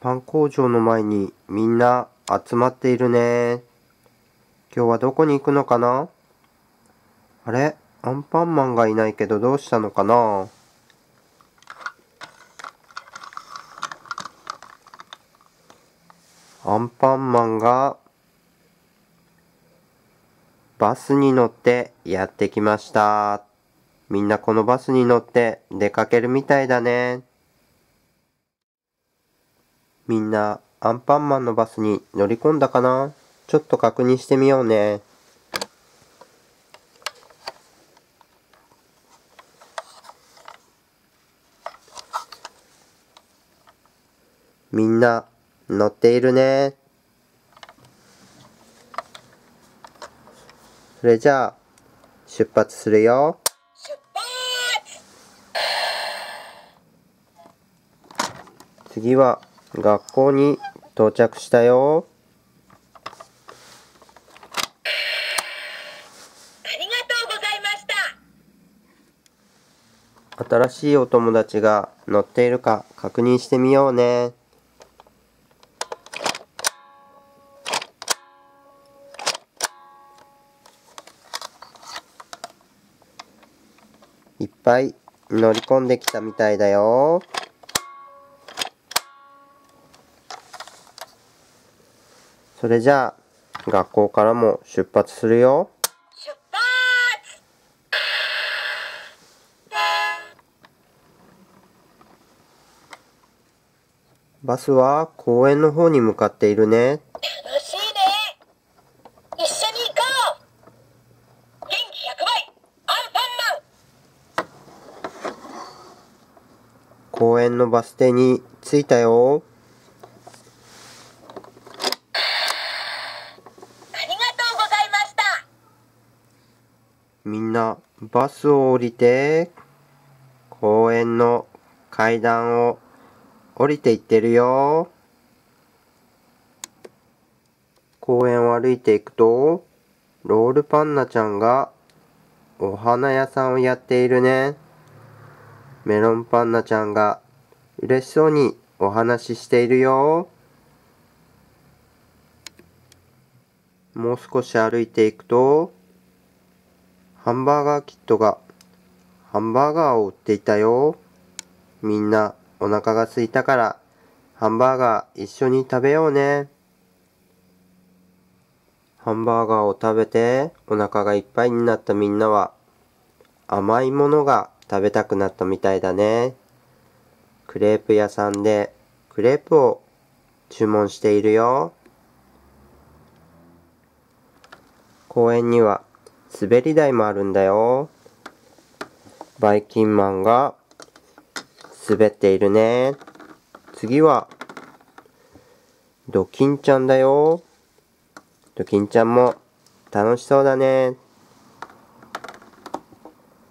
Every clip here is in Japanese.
パン工場の前にみんな集まっているね。今日はどこに行くのかな？あれ？アンパンマンがいないけどどうしたのかな？アンパンマンがバスに乗ってやってきました。みんなこのバスに乗って出かけるみたいだね。みんなアンパンマンのバスに乗り込んだかな？ちょっと確認してみようね。みんな乗っているね。それじゃあ出発するよ。次は学校に到着したよ。ありがとうございました新しいお友達が乗っているか確認してみようね。いっぱい乗り込んできたみたいだよ。それじゃあ学校からも出発するよ。出発バスは公園の方に向かっているね。楽しいね一緒に行こう元気100倍アンパンマン公園のバス停に着いたよ。ありがとうございましたみんなバスを降りて公園の階段を降りていってるよ。公園を歩いていくとロールパンナちゃんがお花屋さんをやっているね。メロンパンナちゃんが嬉しそうにお話ししているよ。もう少し歩いていくとハンバーガーキットがハンバーガーを売っていたよ。みんなお腹が空いたからハンバーガー一緒に食べようね。ハンバーガーを食べてお腹がいっぱいになったみんなは甘いものが食べたくなったみたいだね。クレープ屋さんでクレープを注文しているよ。公園には滑り台もあるんだよ。バイキンマンが滑っているね。次はドキンちゃんだよ。ドキンちゃんも楽しそうだね。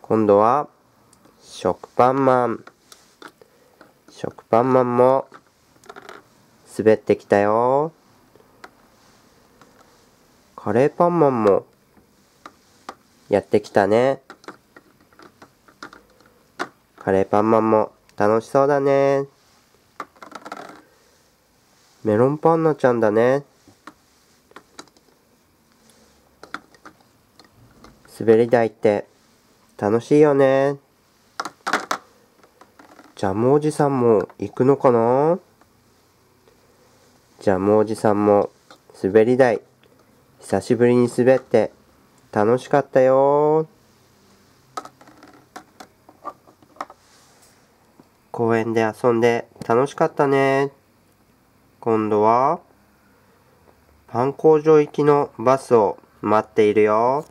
今度は食パンマン。食パンマンも滑ってきたよ。カレーパンマンもやってきたね。カレーパンマンも楽しそうだね。メロンパンナちゃんだね。滑り台って楽しいよね。ジャムおじさんも行くのかな？ジャムおじさんも滑り台久しぶりに滑って楽しかったよ。公園で遊んで楽しかったね。今度はパン工場行きのバスを待っているよ。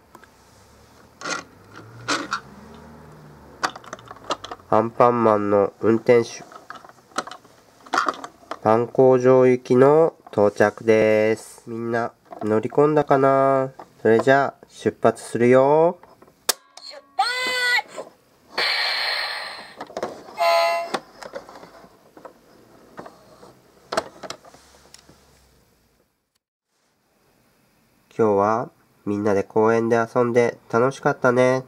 アンパンマンの運転手。パン工場行きの到着です。みんな乗り込んだかな？それじゃあ出発するよ出発今日はみんなで公園で遊んで楽しかったね。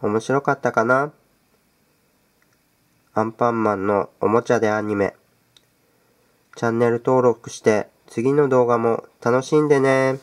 面白かったかな？アンパンマンのおもちゃでアニメ。チャンネル登録して次の動画も楽しんでね。